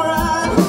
alright.